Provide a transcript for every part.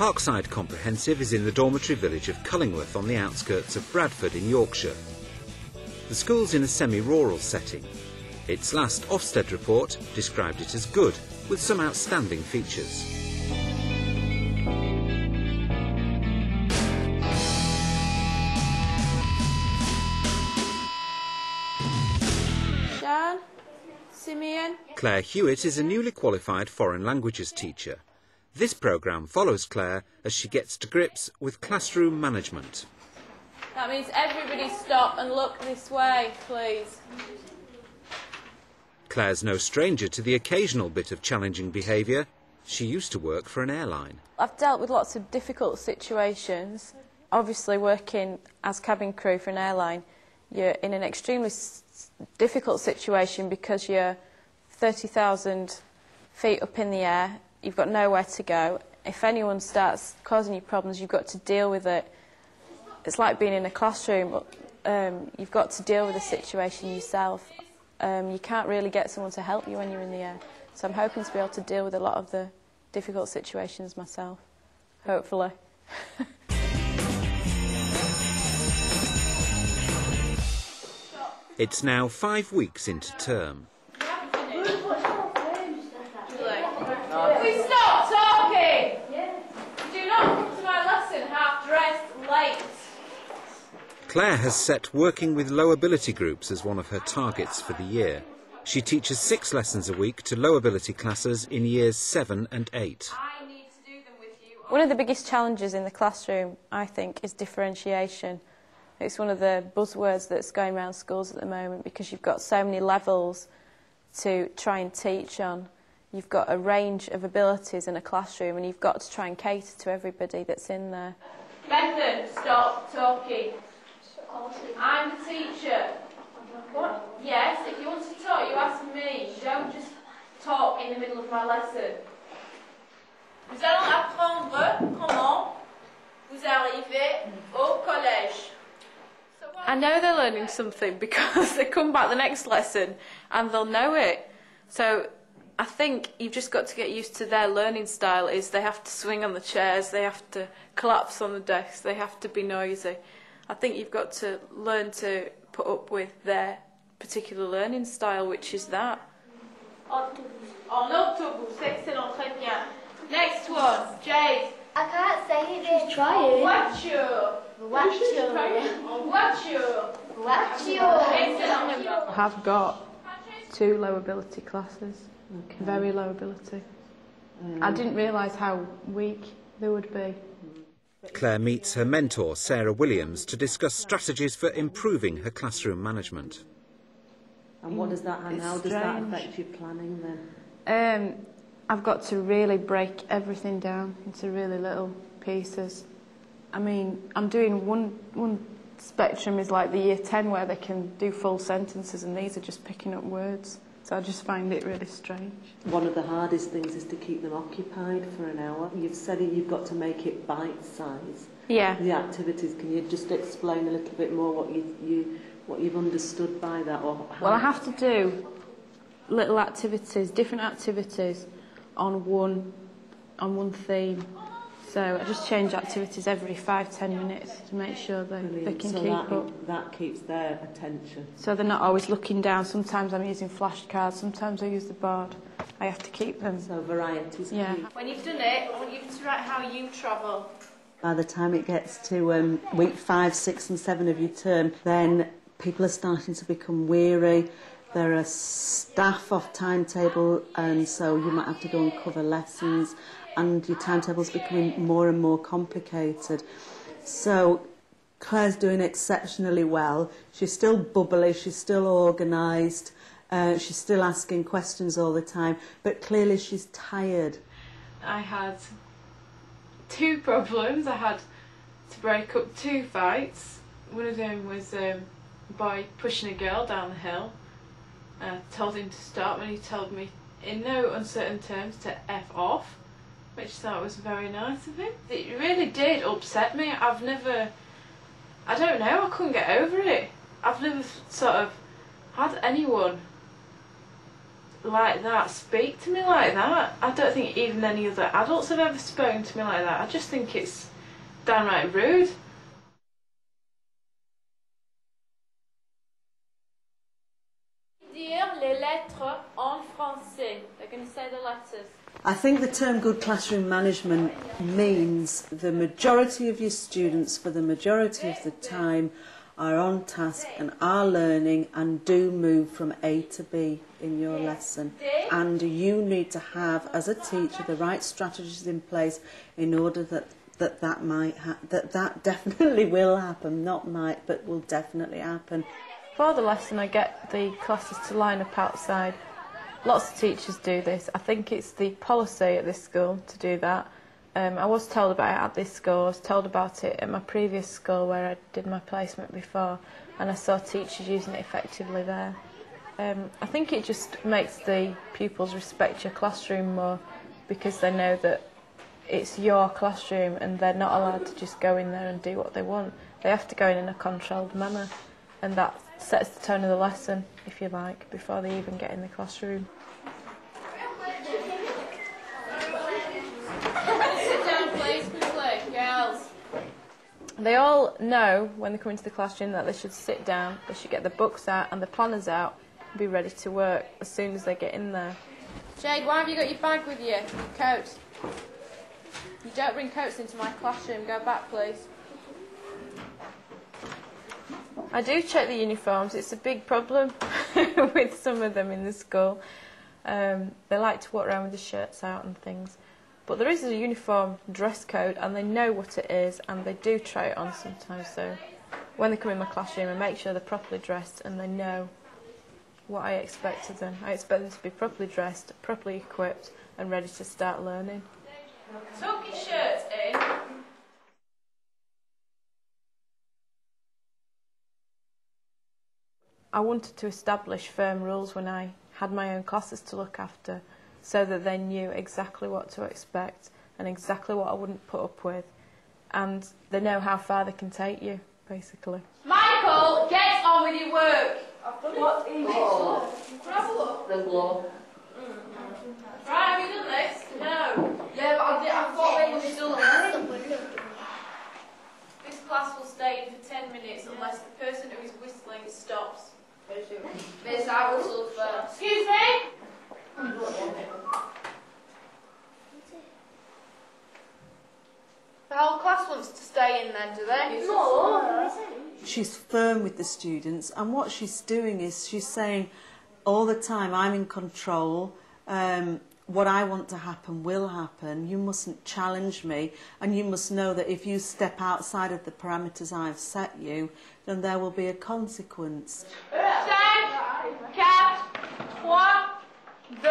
Parkside Comprehensive is in the dormitory village of Cullingworth on the outskirts of Bradford in Yorkshire. The school's in a semi-rural setting. Its last Ofsted report described it as good, with some outstanding features. Simeon, Claire Hewitt is a newly qualified foreign languages teacher. This programme follows Claire as she gets to grips with classroom management. that means everybody stop and look this way, please. Claire's no stranger to the occasional bit of challenging behaviour. She used to work for an airline. I've dealt with lots of difficult situations. Obviously, working as cabin crew for an airline, you're in an extremely s- difficult situation because you're 30,000 feet up in the air, you've got nowhere to go. If anyone starts causing you problems, you've got to deal with it. It's like being in a classroom. Um, you've got to deal with the situation yourself. Um, you can't really get someone to help you when you're in the air. So I'm hoping to be able to deal with a lot of the difficult situations myself, hopefully. It's now five weeks into term. We stop talking! Do not come to my lesson half dressed late. Claire has set working with low ability groups as one of her targets for the year. She teaches six lessons a week to low ability classes in years seven and eight. I need to do them with you. One of the biggest challenges in the classroom, I think, is differentiation. It's one of the buzzwords that's going around schools at the moment because you've got so many levels to try and teach on. You've got a range of abilities in a classroom and you've got to try and cater to everybody that's in there. Bethan, stop talking. I'm the teacher. What? Yes, if you want to talk, you ask me. Don't just talk in the middle of my lesson. Nous allons apprendre comment vous arrivez au collège. I know they're learning something because they come back the next lesson and they'll know it. So I think you've just got to get used to their learning style is they have to swing on the chairs, they have to collapse on the desks, they have to be noisy. I think you've got to learn to put up with their particular learning style, which is that. En autobus, excellent, très bien. Next one, Jade. I can't say it. She's trying. Voiture. Voiture. En voiture. Voiture. Excellent. I have got two low ability classes, very low ability. I didn't realise how weak they would be. Claire meets her mentor, Sarah Williams, to discuss strategies for improving her classroom management. And what does that, and how does that affect your planning then? Um, I've got to really break everything down into really little pieces. I mean, I'm doing one one spectrum is like the year 10 where they can do full sentences and these are just picking up words. So I just find it really strange. One of the hardest things is to keep them occupied for an hour. You've said it, you've got to make it bite size. Yeah. The activities. Can you just explain a little bit more what you, you what you've understood by that? Or how well, I have to do little activities, different activities on one on one theme. So I just change activities every five, ten minutes to make sure they, Brilliant. they can so keep that, up. that keeps their attention. So they're not always looking down. Sometimes I'm using flashcards, sometimes I use the board. I have to keep them. So variety is yeah. Key. When you've done it, I want you to write how you travel. By the time it gets to um, week five, six and seven of your term, then people are starting to become weary. There are staff off timetable and so you might have to go and cover lessons and your timetable's becoming more and more complicated. So Claire's doing exceptionally well. She's still bubbly, she's still organised, uh, she's still asking questions all the time, but clearly she's tired. I had two problems. I had to break up two fights. One of them was um, a boy pushing a girl down the hill. I told him to stop, and he told me in no uncertain terms to f off, which thought was very nice of him. It really did upset me. I've never, I don't know, I couldn't get over it. I've never sort of had anyone like that speak to me like that. I don't think even any other adults have ever spoken to me like that. I just think it's downright rude. Dire les lettres en français. They're going to say the letters. I think the term good classroom management means the majority of your students, for the majority of the time, are on task and are learning and do move from A to B in your lesson. And you need to have, as a teacher, the right strategies in place in order that that that might ha- that that definitely will happen. Not might, but will definitely happen. For the lesson, I get the classes to line up outside. Lots of teachers do this. I think it's the policy at this school to do that. Um, I was told about it at this school. I was told about it at my previous school where I did my placement before, and I saw teachers using it effectively there. Um, I think it just makes the pupils respect your classroom more because they know that it's your classroom and they're not allowed to just go in there and do what they want. They have to go in in a controlled manner, and that sets the tone of the lesson, if you like, before they even get in the classroom. They all know when they come into the classroom that they should sit down, they should get the books out and the planners out and be ready to work as soon as they get in there. Jade, why have you got your bag with you? Your coat. You don't bring coats into my classroom. Go back, please. I do check the uniforms, it's a big problem with some of them in the school. Um, they like to walk around with the shirts out and things. But there is a uniform dress code and they know what it is and they do try it on sometimes. So when they come in my classroom, I make sure they're properly dressed and they know what I expect of them. I expect them to be properly dressed, properly equipped and ready to start learning. Tuck your shirt in. I wanted to establish firm rules when I had my own classes to look after so that they knew exactly what to expect and exactly what I wouldn't put up with and they know how far they can take you, basically. Michael, get on with your work. What is Have a look. The law. Right, have you done this? No. Yeah, but I, did, I thought they were still This class will stay in for 10 minutes unless the person who is whistling stops. Miss, I whistled first. Excuse me? The whole class wants to stay in then, do they? No. she's firm with the students and what she's doing is she's saying all the time I'm in control um, what I want to happen will happen you mustn't challenge me and you must know that if you step outside of the parameters I've set you then there will be a consequence deux,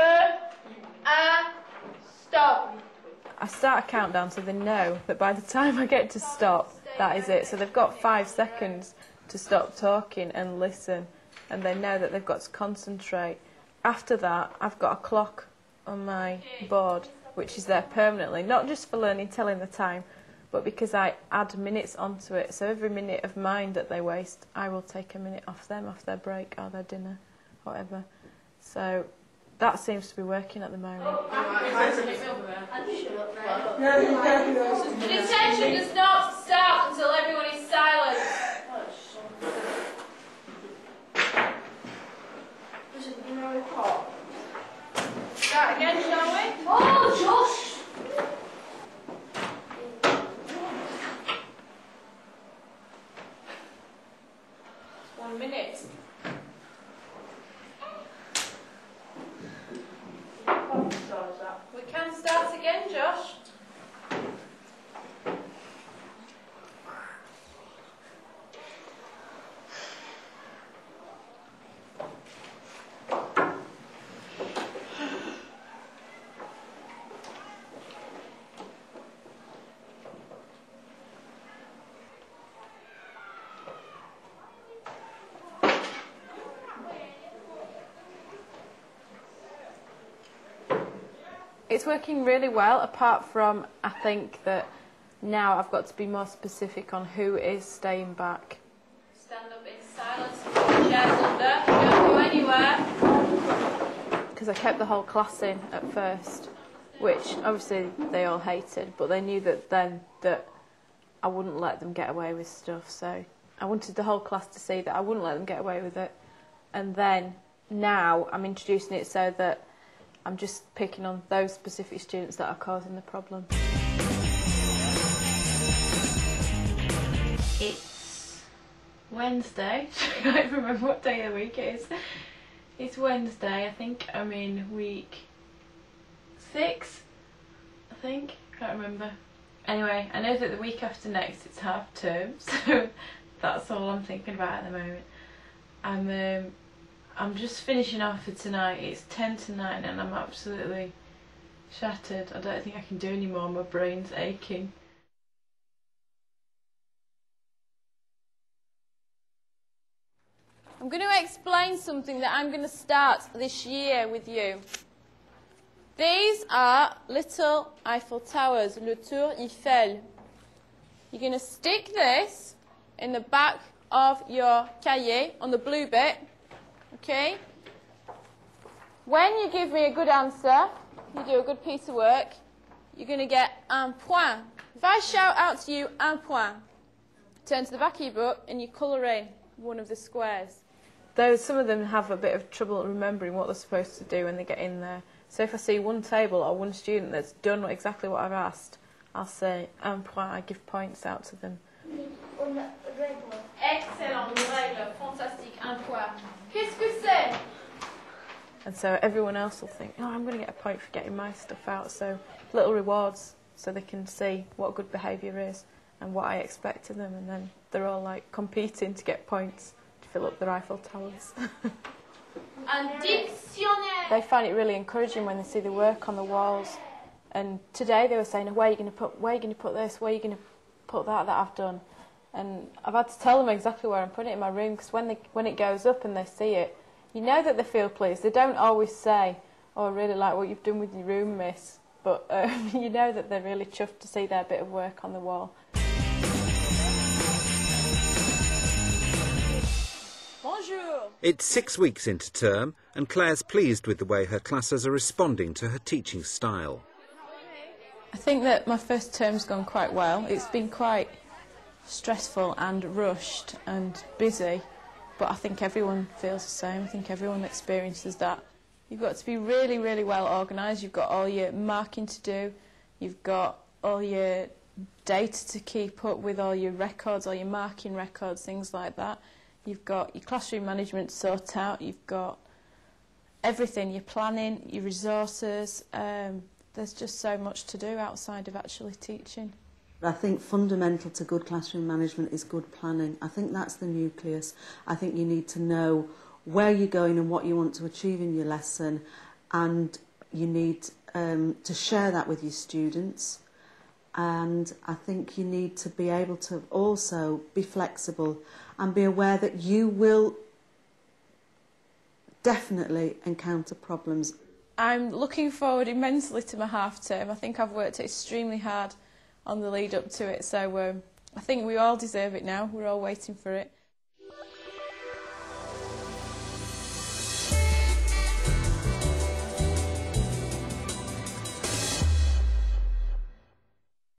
un, uh, stop. I start a countdown so they know that by the time I get to stop, that is it. So they've got five seconds to stop talking and listen, and they know that they've got to concentrate. After that, I've got a clock on my board which is there permanently, not just for learning telling the time, but because I add minutes onto it. So every minute of mine that they waste, I will take a minute off them, off their break or their dinner, whatever. So that seems to be working at the moment. The detention does not start until everyone is silent. Start again, shall we? Oh, Josh. It's working really well, apart from I think that now I've got to be more specific on who is staying back. Stand up in silence, put chairs under, don't go anywhere. because I kept the whole class in at first, which obviously they all hated, but they knew that then that I wouldn't let them get away with stuff. So I wanted the whole class to see that I wouldn't let them get away with it. And then now I'm introducing it so that I'm just picking on those specific students that are causing the problem. It's Wednesday. I can't remember what day of the week it is. It's Wednesday, I think. I'm in week six, I think. Can't remember. Anyway, I know that the week after next it's half term, so that's all I'm thinking about at the moment. I'm um, I'm just finishing off for tonight. It's ten to nine, and I'm absolutely shattered. I don't think I can do any more. My brain's aching. I'm going to explain something that I'm going to start this year with you. These are little Eiffel Towers, Le Tour Eiffel. You're going to stick this in the back of your cahier on the blue bit, okay? When you give me a good answer, you do a good piece of work, you're going to get un point. If I shout out to you un point, turn to the back of your book and you colour in one of the squares. Though some of them have a bit of trouble remembering what they're supposed to do when they get in there. So if I see one table or one student that's done exactly what I've asked, I'll say un point, I give points out to them. On the red one. Excellent, règle, fantastique, un point. Qu'est-ce que c'est And so everyone else will think, oh, I'm going to get a point for getting my stuff out. So little rewards so they can see what good behaviour is and what I expect of them. And then they're all like competing to get points to fill up their Eiffel Towers. They find it really encouraging when they see the work on the walls. And today they were saying, where are you going to put, where are you going to put this, where are you going to put that that I've done? And I've had to tell them exactly where I'm putting it in my room because when, they, when it goes up and they see it, you know that they feel pleased. They don't always say, oh, I really like what you've done with your room, miss. But um, you know that they're really chuffed to see their bit of work on the wall. Bonjour! It's six weeks into term, and Claire's pleased with the way her classes are responding to her teaching style. I think that my first term's gone quite well. It's been quite stressful and rushed and busy, but I think everyone feels the same. I think everyone experiences that. You've got to be really, really well organised. You've got all your marking to do. You've got all your data to keep up with, all your records, all your marking records, things like that. You've got your classroom management to sort out. You've got everything, your planning, your resources. Um, there's just so much to do outside of actually teaching. I think fundamental to good classroom management is good planning. I think that's the nucleus. I think you need to know where you're going and what you want to achieve in your lesson, and you need um, to share that with your students. And I think you need to be able to also be flexible and be aware that you will definitely encounter problems I'm looking forward immensely to my half term. I think I've worked extremely hard on the lead up to it, so um, I think we all deserve it now. We're all waiting for it.